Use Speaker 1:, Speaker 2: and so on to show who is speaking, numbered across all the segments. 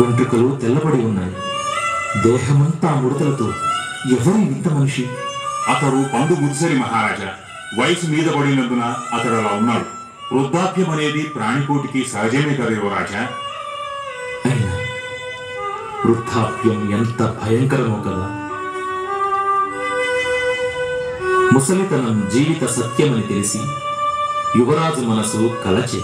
Speaker 1: వెంట్రుకలు తెల్లబడి ఉన్నాయి. దేహమంతా ముడతలతో ఎవరి వింత మనిషి?
Speaker 2: అతడు పండు గుడిసరి మహారాజా. వయసు మీద పడినందున అతడు అలా ఉన్నాడు. వృద్ధాప్యం అనేది ప్రాణికోటికి సహజమే కదా యువరాజా
Speaker 1: అయినా వృద్ధాప్యం ఎంత భయంకరమో కదా. ముసలితనం జీవిత సత్యమని తెలిసి యువరాజు మనసు కలచే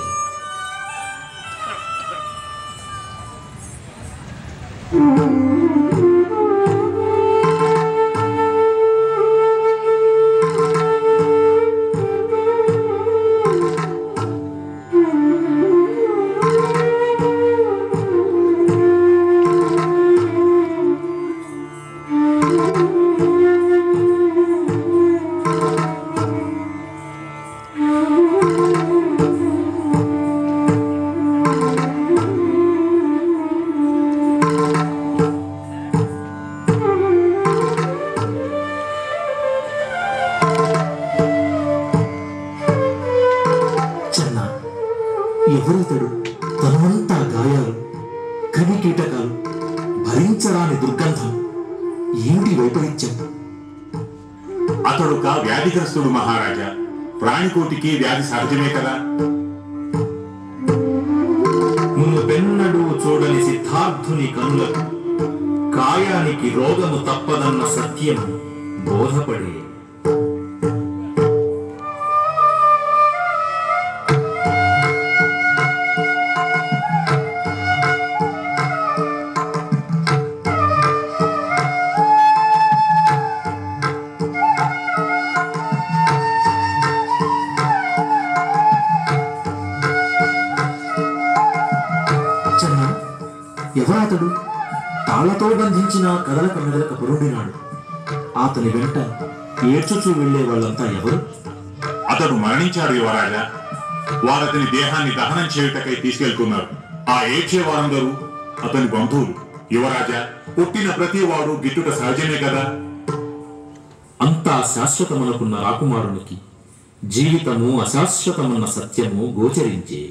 Speaker 1: తనమంతా గాయాలు కవి కీటకాలు భరించరాని దుర్గంధం ఏంటి వైపరీత్యం?
Speaker 2: అతడు ఒక వ్యాధిగ్రస్తుడు మహారాజా. ప్రాణికోటికి వ్యాధి సహజమే కదా?
Speaker 1: మునుపెన్నడూ చూడని సిద్ధార్థుని కనులకు కాయానికి రోగము తప్పదన్న సత్యం బోధపడే ఎవరాతడు తాళ్ళతో బంధించిన కదలక మెదలక పొరుండినాడు. అతని వెంట ఏడ్చుచూ వెళ్ళే వాళ్ళంతా ఎవరు?
Speaker 2: అతడు మరణించాడు యువరాజా. వారతని దేహాన్ని దహనం చేయుటకై తీసుకెళ్తున్నారు. ఆ ఏడ్చే వారందరూ అతని బంధువులు. యువరాజా పుట్టిన ప్రతి వాడు గిట్టుట సహజమే కదా?
Speaker 1: అంతా శాశ్వతమనుకున్న రాకుమారునికి జీవితము అశాశ్వతమన్న సత్యము గోచరించే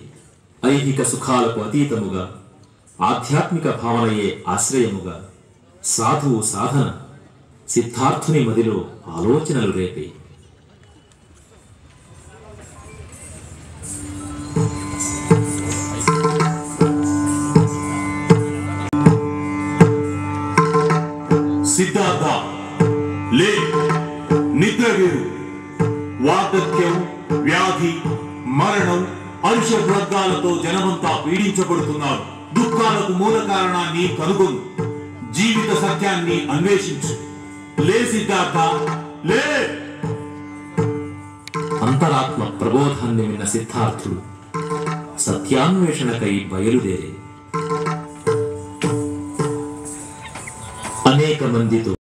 Speaker 1: ఐహిక సుఖాలకు అతీతముగా ఆధ్యాత్మిక భావనయే ఆశ్రయముగా సాధువు సాధన సిద్ధార్థుని మదిలో ఆలోచనలు రేపే.
Speaker 2: సిద్ధార్థ లే నిద్ర వేరు. వార్ధక్యం వ్యాధి మరణం అంశభ్రద్దాలతో జనమంతా పీడించబడుతున్నారు. దుఃఖాలకు మూల కారణాన్ని కనుగొను జీవిత సత్యాన్ని అన్వేషించు లే సిద్ధార్థ లే
Speaker 1: అంతరాత్మ ప్రబోధాన్ని విన్న సిద్ధార్థుడు సత్యాన్వేషణకై బయలుదేరే అనేక మందితో